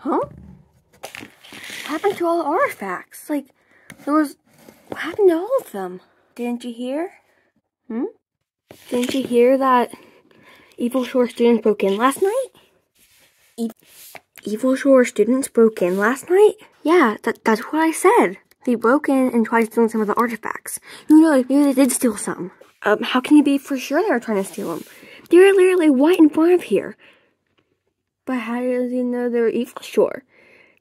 Huh? What happened to all the artifacts? Like, there was. What happened to all of them? Didn't you hear? Hmm? Didn't you hear that Evil Shore students broke in last night? E Evil Shore students broke in last night? Yeah, that, that's what I said. They broke in and tried to steal some of the artifacts. You know, maybe they did steal some. Um, how can you be for sure they were trying to steal them? They were literally right in front of here. But how does he know they were Evil Shore?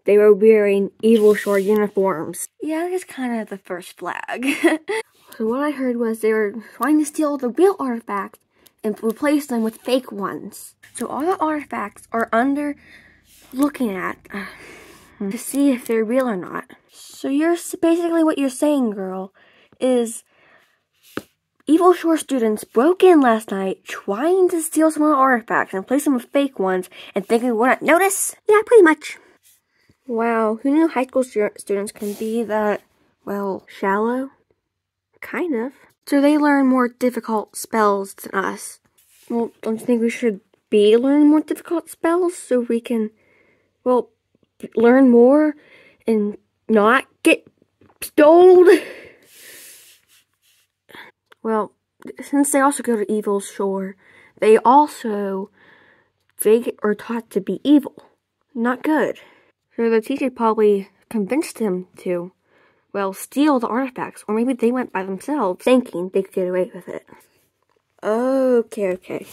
They were wearing Evil Shore uniforms. Yeah, that's kind of the first flag. so what I heard was they were trying to steal the real artifacts and replace them with fake ones. So all the artifacts are under looking at uh, to see if they're real or not. So you're basically what you're saying, girl, is Evil Shore students broke in last night trying to steal some of the artifacts and place them with fake ones and thinking we wouldn't notice? Yeah, pretty much. Wow, who knew high school stu students can be that, well, shallow? Kind of. So they learn more difficult spells than us. Well, don't you think we should be learning more difficult spells so we can, well, learn more and not get stoled? Well, since they also go to Evil's Shore, they also they are taught to be evil, not good. So the teacher probably convinced him to, well, steal the artifacts, or maybe they went by themselves, thinking they could get away with it. Okay, okay.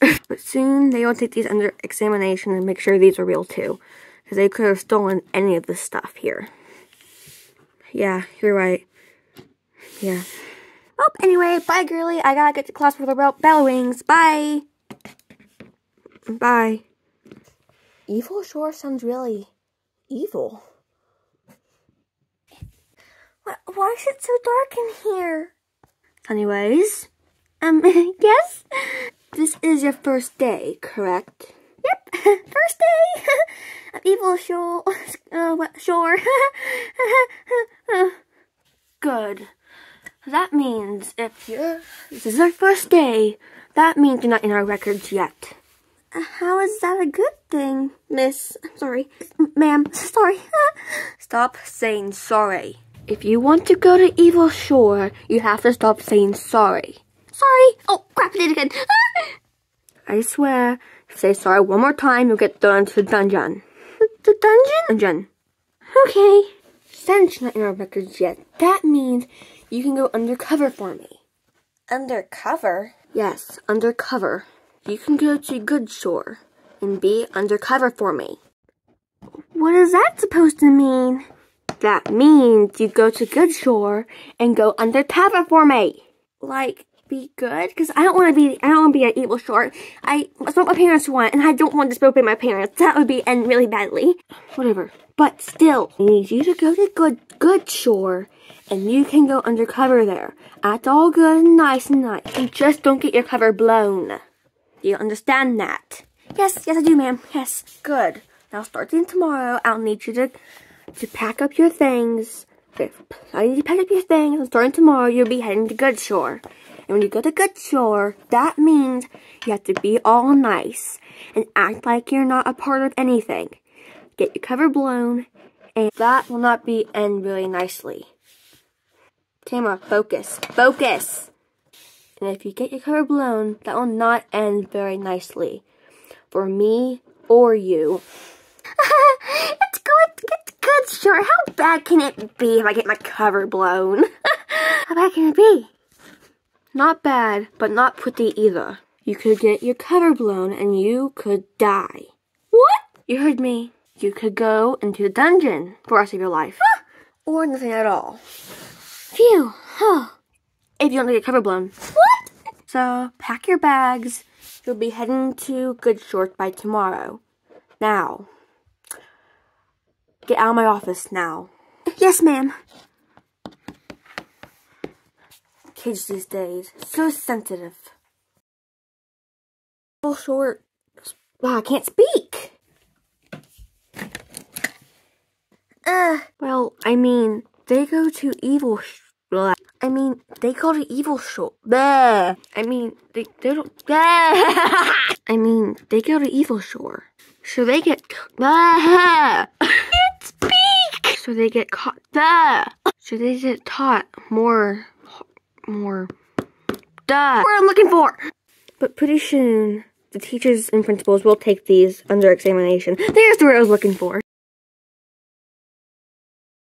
but soon they will take these under examination and make sure these are real too, because they could have stolen any of this stuff here. Yeah, you're right. Yeah. Oh, anyway, bye, girly. I gotta get to class for the bell wings. Bye. Bye. Evil sure sounds really evil. Why is it so dark in here? Anyways, um, yes? This is your first day, correct? Yep, first day of Evil Shore. Uh, what, shore. Good. That means if you're, this is our first day, that means you're not in our records yet. Uh, how is that a good thing, miss? I'm Sorry, ma'am, sorry. stop saying sorry. If you want to go to Evil Shore, you have to stop saying sorry. Sorry. Oh, crap, I did it again. I swear, say sorry one more time, you'll get thrown into the dungeon. The, the dungeon? Dungeon. Okay. Since you're not in our records yet, that means you can go undercover for me. Undercover? Yes, undercover. You can go to Good Shore and be undercover for me. What is that supposed to mean? That means you go to Good Shore and go undercover for me. Like, be good? Because I don't want to be, I don't want to be an Evil short. I, that's what my parents want, and I don't want to disobey my parents. That would be end really badly. Whatever. But still, I need you to go to Good, Good Shore and you can go undercover there. Act all good and nice and nice. And just don't get your cover blown. Do you understand that? Yes, yes I do, ma'am. Yes. Good. Now starting tomorrow, I'll need you to to pack up your things. I need you to pack up your things, and starting tomorrow, you'll be heading to Good Shore. And when you go to Good Shore, that means you have to be all nice and act like you're not a part of anything. Get your cover blown, and that will not be end really nicely. Camera, focus. Focus! And if you get your cover blown, that will not end very nicely. For me or you. it's good, it's good, sure. How bad can it be if I get my cover blown? How bad can it be? Not bad, but not pretty either. You could get your cover blown and you could die. What? You heard me. You could go into the dungeon for the rest of your life. or nothing at all. Phew. Huh. If you don't get cover blown. What? So, pack your bags. You'll be heading to Good Shore by tomorrow. Now. Get out of my office now. Yes, ma'am. Kids these days, so sensitive. So short. Wow, I can't speak. Uh, well, I mean, they go to evil. I mean, they go to evil shore. I mean, they they don't. I mean, they go to evil shore. So they get ah, it's beak. So they get caught. Ah, so they get taught more, more. Duh. What I'm looking for. But pretty soon, the teachers and principals will take these under examination. There's the word I was looking for.